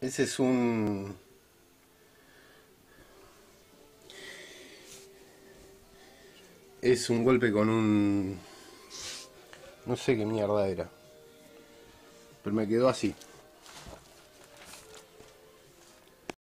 Ese es un... Es un golpe con un... No sé qué mierda era. Pero me quedó así.